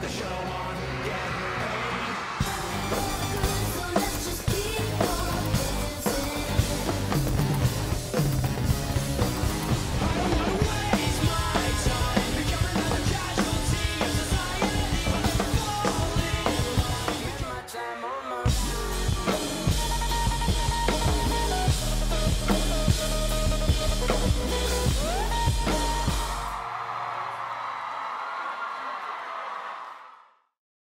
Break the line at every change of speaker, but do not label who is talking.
the show on.